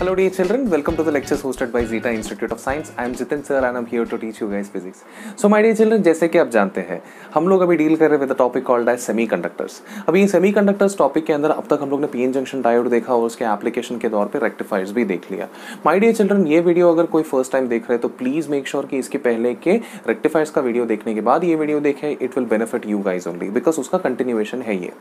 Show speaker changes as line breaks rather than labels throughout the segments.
Hello dear children, welcome to the lectures hosted by Zeta Institute of Science. I am Jitin sir and I'm here to teach you guys physics. So my dear children, जैसे कि आप जानते हैं हम लोग अभी deal कर रहे हैं with topic called as semiconductors अभी सेमीकंडक्टर्स टॉपिक के अंदर अब तक हम लोग ने पीएन जंक्शन डायोड देखा और उसके एप्लीकेशन के तौर पे रेक्टिफायर्स भी देख लिया। माय डियर चिल्ड्रन ये वीडियो अगर कोई फ़र्स्ट टाइम देख रहे हैं तो प्लीज़ मेक श्योर कि इसके पहले के रेक्टिफायर्स का वीडियो देखने के बाद ये वीडियो देखें. It will benefit you guys only because उसका कंटिन्यूएशन है ये।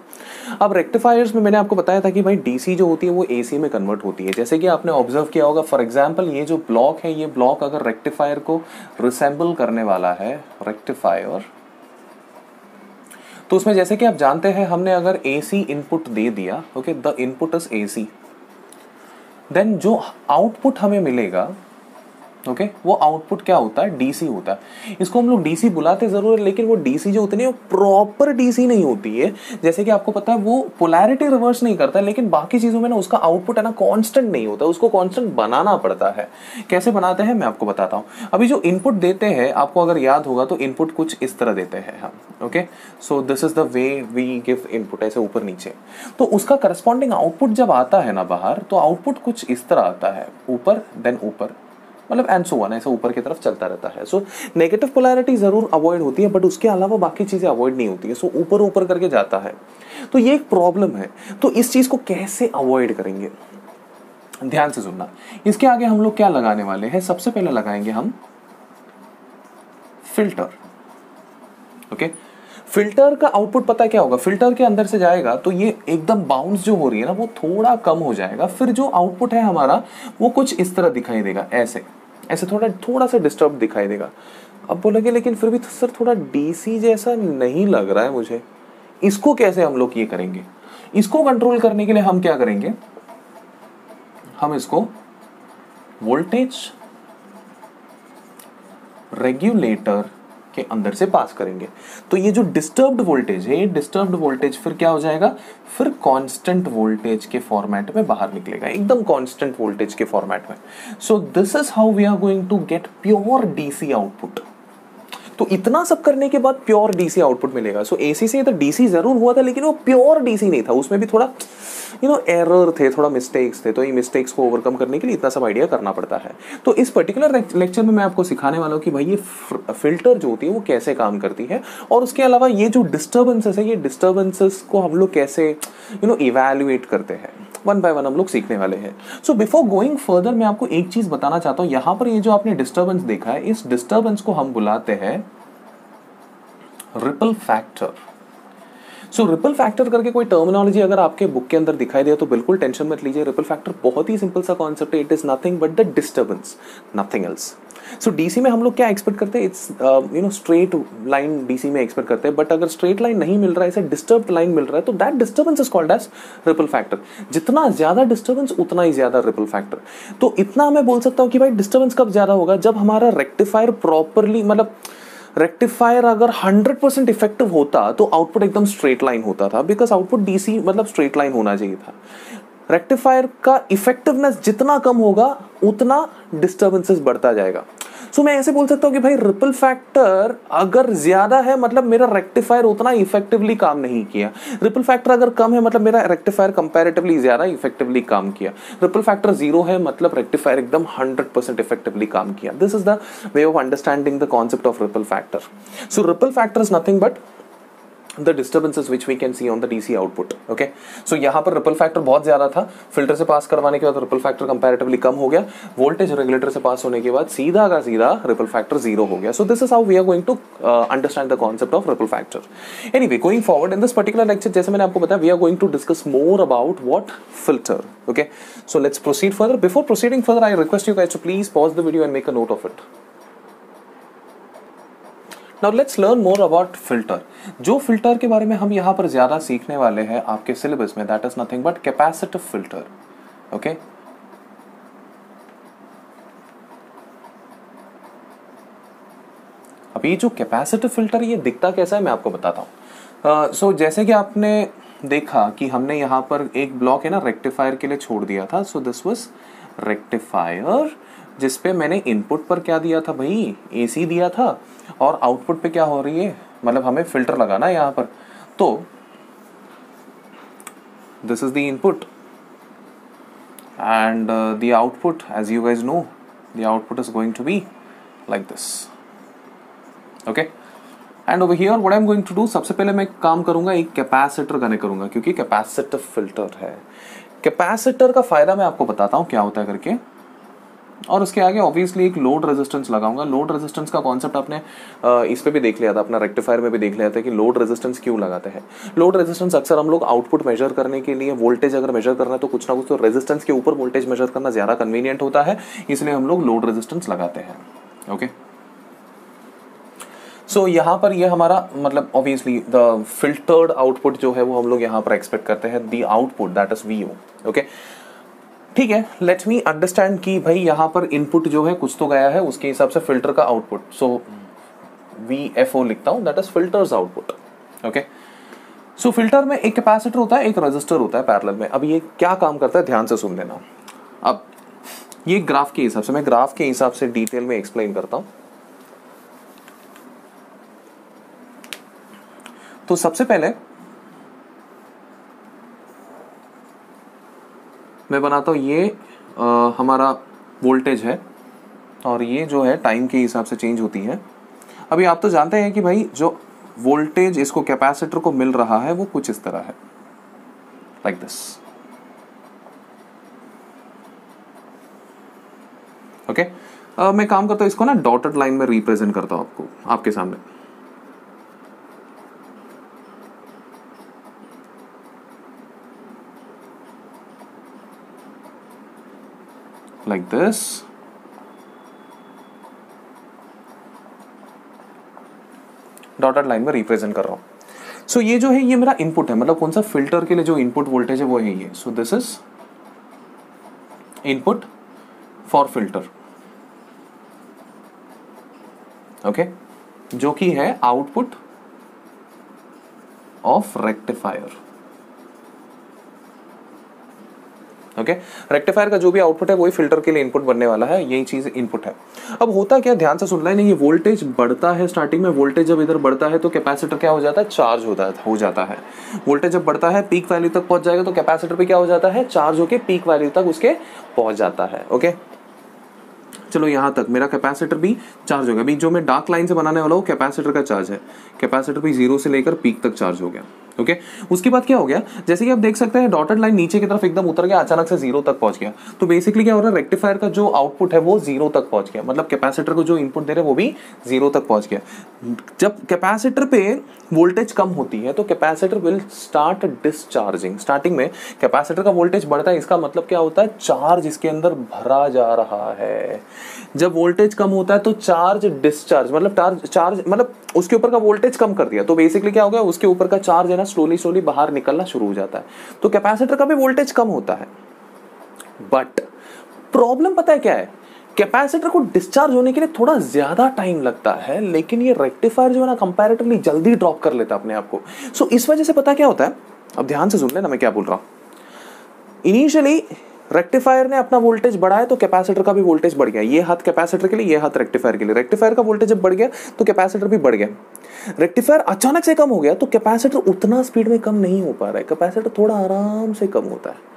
अब रेक्टिफायर्स में मैंने आपको बताया था कि भाई डीसी जो होती है वो एसी में कन्वर्ट होती है। जैसे कि आपने ऑब्ज़र्व किया होगा फॉर एग्ज़ाम्पल ये जो ब्लॉक है, ये ब्लॉक अगर रेक्टिफायर को रिसेंबल करने वाला है रेक्टिफायर तो उसमें जैसे कि आप जानते हैं, हमने अगर एसी इनपुट दे दिया okay the input is AC then जो आउटपुट हमें मिलेगा ओके? okay? वो आउटपुट क्या होता है? डीसी होता है। इसको हम लोग डीसी बुलाते ज़रूर है, लेकिन वो डीसी जो होती है वो प्रॉपर डीसी नहीं होती है। जैसे कि आपको पता है, वो पोलैरिटी रिवर्स नहीं करता, लेकिन बाकी चीज़ों में ना उसका आउटपुट है ना कांस्टेंट नहीं होता। उसको कांस्टेंट बनाना पड़ता है। कैसे बनाते हैं, मैं आपको बताता हूँ। अभी जो इनपुट देते हैं, आपको अगर याद होगा तो इनपुट कुछ इस तरह देते हैं हम, okay? So this is the way we give input ऐसे ऊपर नीचे। तो उसका करस्पॉन्डिंग आउटपुट जब आता है ना बाहर तो आउटपुट कुछ इस तरह आता है। ऊपर देन ऊपर। मतलब एंड सो वन ऐसा ऊपर की तरफ़ चलता रहता है। सो नेगेटिव पोलैरिटी ज़रूर अवॉइड होती है बट उसके अलावा बाकी चीज़ें अवॉइड नहीं होती है। सो ऊपर ऊपर करके जाता है। तो ये एक प्रॉब्लम है। तो इस चीज़ को कैसे अवॉइड करेंगे? ध्यान से सुनना। इसके आगे हम लोग क्या लगाने वाले हैं? सबसे पहले लगाएँगे हम फ़िल्टर ओके फ़िल्टर का आउटपुट पता क्या होगा? फ़िल्टर के अंदर से जाएगा तो ये एकदम बाउंस जो हो रही है ना, वो थोड़ा कम हो जाएगा। फिर जो आउटपुट है हमारा, वो कुछ इस तरह दिखाई देगा। ऐसे। ऐसे थोड़ा थोड़ा सा डिस्टर्ब दिखाई देगा। अब बोलेंगे, लेकिन फिर भी सर थोड़ा डीसी जैसा नहीं लग रहा है मुझे। इसको कैसे हम लोग ये करेंगे? इसको कंट्रोल करने के लिए हम क्या करेंगे? हम इसको वोल्टेज रेगुलेटर के अंदर से पास करेंगे। तो ये जो डिस्टर्ब्ड वोल्टेज है, ये डिस्टर्ब्ड वोल्टेज फिर क्या हो जाएगा? फिर कांस्टेंट वोल्टेज के फॉर्मेट में बाहर निकलेगा, एकदम कांस्टेंट वोल्टेज के फॉर्मेट में। So this is how we are going to get pure DC output तो इतना सब करने के बाद प्योर डीसी आउटपुट मिलेगा। सो एसी से तो डीसी ज़रूर हुआ था, लेकिन वो प्योर डीसी नहीं था। उसमें भी थोड़ा यू नो एरर थे, थोड़ा मिस्टेक्स थे। तो ये मिस्टेक्स को ओवरकम करने के लिए इतना सब आइडिया करना पड़ता है। तो इस पर्टिकुलर लेक्चर में मैं आपको सिखाने वाला हूँ कि भाई ये फ़िल्टर जो होती है, वो कैसे काम करती है। और उसके अलावा ये जो डिस्टर्बेंसेस है, ये डिस्टर्बेंसेस को हम लोग कैसे यू नो इवेल्युएट करते हैं। वन बाय वन हम लोग सीखने वाले हैं। सो बिफोर गोइंग फर्दर मैं आपको एक चीज़ बताना चाहता हूँ। यहाँ पर ये जो आपने डिस्टर्बेंस देखा है, इस डिस्टर्बेंस को हम बुलाते हैं ripple factor so ripple factor करके कोई टर्मिनोलॉजी अगर आपके बुक के अंदर दिखाई दे तो बिल्कुल टेंशन मत लीजिए। रिपल फैक्टर बहुत ही सिंपल सा कॉन्सेप्ट है। It is nothing but the disturbance nothing else so DC में हम लोग क्या एक्सपेक्ट करते हैं? It's you know straight line DC में एक्सपेक्ट करते हैं। बट अगर स्ट्रेट लाइन नहीं मिल रहा है इसे डिस्टर्ब लाइन मिल रहा है तो that disturbance is called as ripple factor जितना ज़्यादा डिस्टर्बेंस उतना ही ज़्यादा रिपल फैक्टर तो इतना मैं बोल सकता हूँ कि भाई डिस्टर्बेंस कब ज़्यादा होगा? जब हमारा रेक्टिफायर प्रॉपरली मतलब रेक्टिफायर अगर 100 परसेंट इफ़ेक्टिव होता तो आउटपुट एकदम स्ट्रेट लाइन होता था बिकॉज़ आउटपुट डीसी मतलब स्ट्रेट लाइन होना चाहिए था। रेक्टिफायर का इफेक्टिवनेस जितना कम होगा, उतना डिस्टर्बेंसेस बढ़ता जाएगा। सो मैं ऐसे बोल सकता हूँ कि भाई रिपल फैक्टर अगर ज़्यादा है मतलब मेरा रेक्टिफायर उतना इफेक्टिवली काम नहीं किया। रिपल फैक्टर अगर कम है मतलब मेरा रेक्टिफायर कंपेरेटिवली ज़्यादा इफेक्टिवली काम किया। रिपल फैक्टर ज़ीरो है मतलब रेक्टिफायर एकदम हंड्रेड परसेंट इफेक्टिवली काम किया। This is the way of understanding the concept of ripple factor so ripple factor is nothing but the disturbances which we can see on the DC output okay so यहाँ पर ripple factor बहुत ज़्यादा था। Filter से पास करवाने के बाद ripple factor comparatively कम हो गया। वोल्टेज रेगुलेटर से पास होने के बाद सीधा का सीधा रिपल फैक्टर ज़ीरो हो गया। So this is how we are going to understand the concept of ripple factor anyway going forward in this particular lecture जैसे मैंने आपको बताया we are going to discuss more about what filter okay so let's proceed further before proceeding further I request you guys to please pause the video and make a note of it now let's learn more about filter जो filter के बारे में हम यहाँ पर ज़्यादा सीखने वाले हैं आपके सिलेबस में that is nothing but capacitive filter okay अब ये जो कैपेसिटिव फ़िल्टर ये दिखता कैसा है मैं आपको बताता हूँ। सो uh, so, जैसे कि आपने देखा कि हमने यहाँ पर एक ब्लॉक है ना रेक्टिफायर के लिए छोड़ दिया था सो दिस वाज रेक्टिफायर जिसपे मैंने इनपुट पर क्या दिया था भाई? एसी दिया था। और आउटपुट पे क्या हो रही है? मतलब हमें फ़िल्टर लगाना है यहाँ पर। तो this is the input uh, the output as you guys know the output is going to be like this. Okay? And over here what I am going to do सबसे पहले मैं काम करूँगा एक कैपेसिटर कनेक्ट करूँगा क्योंकि capacitor filter है। Capacitor का फ़ायदा मैं आपको बताता हूँ क्या होता है करके। और उसके आगे ऑब्वियसली एक लोड रेजिस्टेंस लगाऊँगा। लोड रेजिस्टेंस का कॉन्सेप्ट आपने इस पे भी देख लिया था अपना रेक्टिफायर में भी देख लिया था कि लोड रेजिस्टेंस क्यों लगाते हैं। लोड रेजिस्टेंस अक्सर हम लोग आउटपुट मेजर करने के लिए वोल्टेज अगर मेजर करना है तो कुछ ना कुछ तो रेजिस्टेंस के ऊपर वोल्टेज मेजर करना ज़्यादा कन्वीनियंट होता है इसलिए हम लोग लोड रेजिस्टेंस लगाते हैं। ओके सो so, यहाँ पर ये यह हमारा मतलब ऑब्वियसली द फिल्टर्ड आउटपुट जो है वो हम लोग यहाँ पर एक्सपेक्ट करते हैं। The output that is we okay ठीक है लेट मी अंडरस्टैंड कि भाई यहाँ पर इनपुट जो है, कुछ तो गया है, उसके हिसाब से फ़िल्टर का output so we F O लिखता हूँ that is filter's output okay so filter में एक कैपेसिटर होता है, एक रजिस्टर होता है पैरेलल में. अब ये क्या काम करता है, ध्यान से सुन लेना. अब, ये ग्राफ के हिसाब से, मैं ग्राफ के हिसाब से डिटेल में एक्सप्लेन करता हूँ. तो सबसे पहले मैं बनाता हूँ ये आ, हमारा वोल्टेज है और ये जो है टाइम के हिसाब से चेंज होती है। अभी आप तो जानते हैं कि भाई जो वोल्टेज इसको कैपेसिटर को मिल रहा है वो कुछ इस तरह है। लाइक दिस ओके मैं काम करता हूँ इसको ना डॉटेड लाइन में रिप्रेजेंट करता हूँ आपको आपके सामने। Like this. डॉटेड लाइन में रिप्रेजेंट कर रहा हूँ। सो so, ये जो है ये मेरा इनपुट है। मतलब कौन सा फ़िल्टर के लिए जो इनपुट वोल्टेज है वो है ये। So this is input for filter okay जो कि है output of rectifier okay rectifier का जो भी आउटपुट है, वही फ़िल्टर के लिए इनपुट बनने वाला है। यही चीज़ इनपुट है। अब होता क्या? ध्यान से सुन रहा है। नहीं, ये वोल्टेज बढ़ता है स्टार्टिंग में। वोल्टेज जब इधर बढ़ता है तो कैपेसिटर क्या हो जाता है? चार्ज होता हो जाता है। वोल्टेज जब बढ़ता है पीक वैल्यू तक पहुँच जाएगा तो कैपेसिटर पे क्या हो जाता है? चार्ज होकर पीक वैल्यू तक उसके पहुँच जाता है। ओके चलो, यहाँ तक। मेरा कैपेसिटर भी चार्ज हो गया। अभी जो मैं डार्क लाइन से बनाने वाला हूँ कैपेसिटर का चार्ज है। कैपेसिटर भी ज़ीरो से लेकर पीक तक चार्ज हो गया। ओके उसके बाद क्या हो गया? जैसे कि आप देख सकते हैं डॉटेड लाइन नीचे की तरफ़ एकदम उतर गया, अचानक से ज़ीरो तक पहुँच गया। तो बेसिकली क्या हो रहा है रेक्टिफायर का जो आउटपुट है वो ज़ीरो तक पहुँच गया। मतलब कैपेसिटर को जो इनपुट दे रहे वो भी ज़ीरो तक पहुँच गया। जब कैपेसिटर पे वोल्टेज कम होती है तो capacitor will start discharging starting में कैपेसिटर का वोल्टेज बढ़ता है, इसका मतलब क्या होता है चार्ज इसके अंदर भरा जा रहा है। जब वोल्टेज कम होता है तो चार्ज डिस्चार्ज मतलब चार्ज मतलब उसके ऊपर का वोल्टेज कम कर दिया। तो बेसिकली क्या हो गया, उसके ऊपर का चार्ज है ना स्लोली स्लोली बाहर निकलना शुरू हो जाता है। तो कैपेसिटर का भी वोल्टेज कम होता है। बट प्रॉब्लम पता है क्या है? कैपेसिटर को डिस्चार्ज होने के लिए थोड़ा ज़्यादा टाइम लगता है लेकिन ये रेक्टिफायर जो है ना कंपैरेटिवली जल्दी ड्रॉप कर लेता है अपने आप को। सो so, इस वजह से पता क्या होता है? अब ध्यान से सुन लेना मैं क्या बोल रहा हूँ। इनिशियली रेक्टिफायर ने अपना वोल्टेज बढ़ाया तो कैपेसिटर का भी वोल्टेज बढ़ गया। ये हाथ कैपेसिटर के लिए, ये हाथ रेक्टिफायर के लिए। रेक्टिफायर का वोल्टेज जब बढ़ गया तो कैपेसिटर भी बढ़ गया। रेक्टिफायर अचानक से कम हो गया तो कैपेसिटर उतना स्पीड में कम नहीं हो पा रहा है। कैपेसिटर थोड़ा आराम से कम होता है।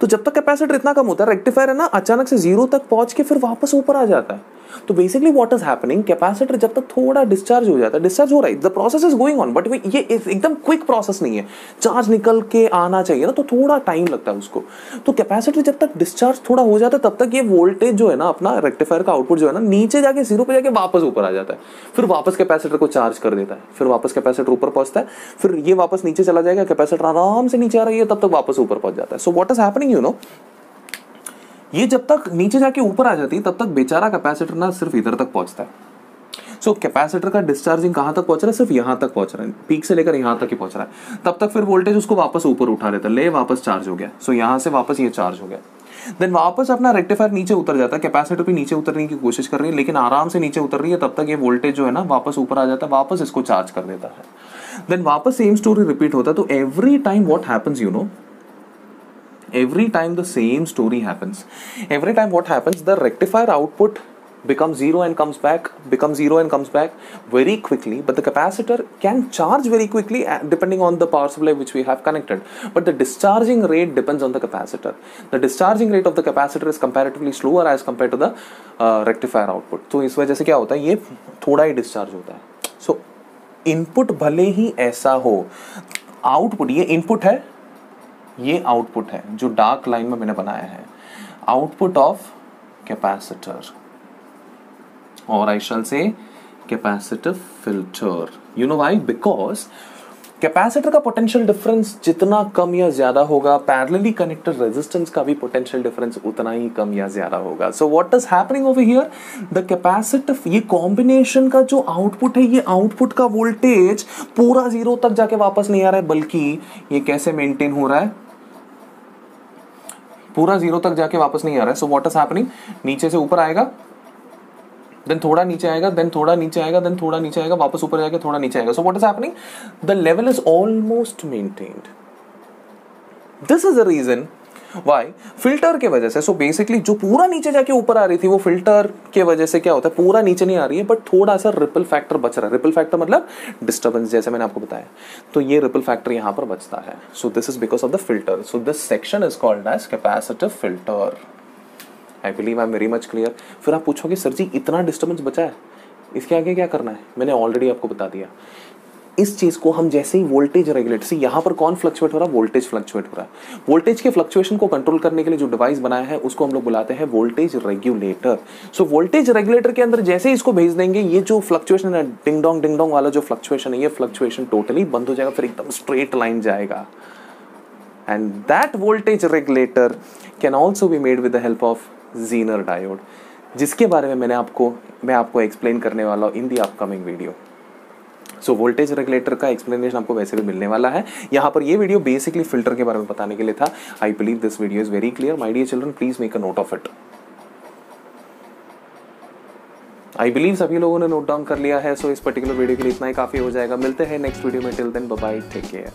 तो जब तक कैपेसिटर इतना कम होता है रेक्टिफायर है ना, अचानक से ज़ीरो तक पहुँच के फिर वापस ऊपर आ जाता है। तो basically what is happening capacitor जब तक थोड़ा डिस्चार्ज हो जाता है डिस्चार्ज हो रहा है the process is going on but ये एकदम क्विक प्रोसेस नहीं है। चार्ज निकल के आना चाहिए ना तो थोड़ा टाइम लगता है उसको। तो कैपेसिटर जब तक डिस्चार्ज थोड़ा हो जाता है, तब तक ये वोल्टेज जो है ना, अपना रेक्टिफायर का आउटपुट जो है ना, नीचे जाके ज़ीरो पे जाके वापस ऊपर आ जाता है। फिर वापस कैपेसिटर को चार्ज कर देता है। फिर वापस कैपेसिटर ऊपर पहुँचता है। फिर ये वापस नीचे चला जाएगा कैपेसिटर आराम से नीचे आ रही है, तब तक वापस ऊपर पहुँच जाता है। So what is happening you know ये जब तक नीचे जाके ऊपर आ जाती तब तक बेचारा कैपेसिटर ना सिर्फ़ इधर तक पहुँचता है। सो so, कैपेसिटर का डिस्चार्जिंग कहाँ तक पहुँच रहा है? सिर्फ़ यहाँ तक पहुँच रहा है। पीक से लेकर यहाँ तक ही पहुँच रहा है। तब तक फिर वोल्टेज उसको वापस ऊपर उठा लेता ले वापस चार्ज हो गया। सो so, यहाँ से वापस ये चार्ज हो गया। देन वापस अपना रेक्टिफायर नीचे उतर जाता है। कैपेसिटर भी नीचे उतरने की कोशिश कर रही है लेकिन आराम से नीचे उतर रही है तब तक ये वोल्टेज जो है ना वापस ऊपर आ जाता है वापस इसको चार्ज कर देता है। देन वापस सेम स्टोरी रिपीट होता है। तो every time what happens you know every time the same story happens every time what happens the rectifier output becomes zero and comes back becomes zero and comes back very quickly but the capacitor can charge very quickly uh, depending on the power supply which we have connected but the discharging rate depends on the capacitor the discharging rate of the capacitor is comparatively slower as compared to the uh, rectifier output तो इस वजह से क्या होता है ये थोड़ा ही discharge होता है सो so, इनपुट भले ही ऐसा हो आउटपुट ये इनपुट है ये आउटपुट है, जो डार्क लाइन में मैंने बनाया है। आउटपुट ऑफ़ कैपेसिटर और I shall say capacitive filter You know why? Because capacitor का पोटेंशियल डिफरेंस जितना कम या ज़्यादा होगा पैरेलली कनेक्टेड रेजिस्टेंस का भी पोटेंशियल डिफरेंस उतना ही कम या ज़्यादा होगा। So what is happening over here the capacitive ये कॉम्बिनेशन का जो आउटपुट है, ये आउटपुट का वोल्टेज पूरा ज़ीरो तक जाके वापस नहीं आ रहा है, बल्कि ये कैसे मेंटेन हो रहा है? पूरा ज़ीरो तक जाके वापस नहीं आ रहा है। सो वॉट इज़ हैपनिंग नीचे से ऊपर आएगा देन थोड़ा नीचे आएगा देन थोड़ा नीचे आएगा देन थोड़ा नीचे आएगा, वापस ऊपर जाके थोड़ा नीचे आएगा। So what is happening the level is almost maintained this is a reason why filter के वजह से सो so बेसिकली जो पूरा नीचे जाके ऊपर आ रही थी, वो फ़िल्टर के वजह से क्या होता है, पूरा नीचे नहीं आ रही है बट थोड़ा सा रिपल फैक्टर बच रहा है। रिपल फैक्टर मतलब डिस्टर्बेंस जैसे मैंने आपको बताया। तो ये रिपल फैक्टर यहाँ पर बचता है। So this is because of the filter so this section is called as capacitive filter I believe I am very much clear फिर आप पूछोगे, सर जी, इतना डिस्टर्बेंस बचा है? इसके आगे क्या करना है? मैंने ऑलरेडी आपको बता दिया। इस चीज़ को हम जैसे ही वोल्टेज रेगुलेट से यहाँ पर कौन फ्लक्चुएट हो रहा है? वोल्टेज फ्लक्चुएट हो रहा है। वोल्टेज के फ्लक्चुएशन को कंट्रोल करने के लिए जो डिवाइस बनाया है, उसको हम लोग बुलाते हैं voltage regulator so voltage regulator के अंदर जैसे ही इसको भेज देंगे, ये जो फ्लक्चुएशन है डिंग डोंग डिंग डोंग वाला जो फ्लक्चुएशन है, ये फ्लक्चुएशन टोटली बंद हो जाएगा, फिर एकदम स्ट्रेट लाइन जाएगा. And that voltage regulator can also be made with the help of zener diode जिसके बारे में मैंने आपको, मैं आपको एक्सप्लेन करने वाला हूँ in the upcoming video so voltage regulator का एक्सप्लेनेशन आपको वैसे भी मिलने वाला है। यहाँ पर ये वीडियो बेसिकली फ़िल्टर के बारे में बताने के लिए था। I believe this video is very clear my dear children please make a note of it I believe सभी लोगों ने नोट डाउन कर लिया है। सो so, इस पर्टिकुलर वीडियो के लिए इतना ही काफ़ी हो जाएगा। मिलते हैं नेक्स्ट वीडियो में। Till then bye take care